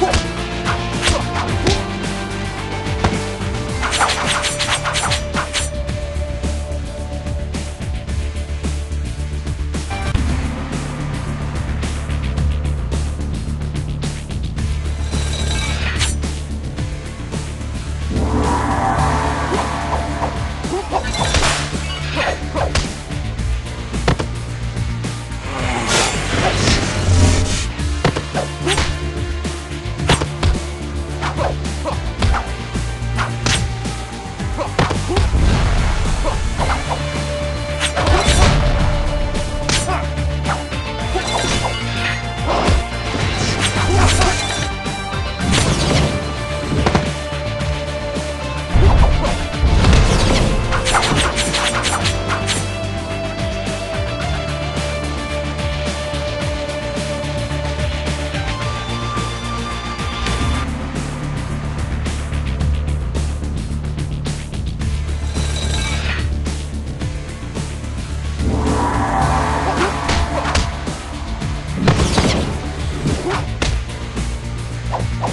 quick. now.